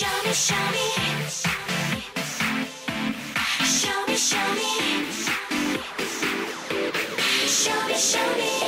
show me show me.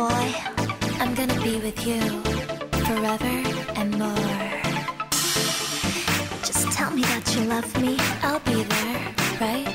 boy, I'm gonna be with you forever and more. Just tell me that you love me, I'll be there, right?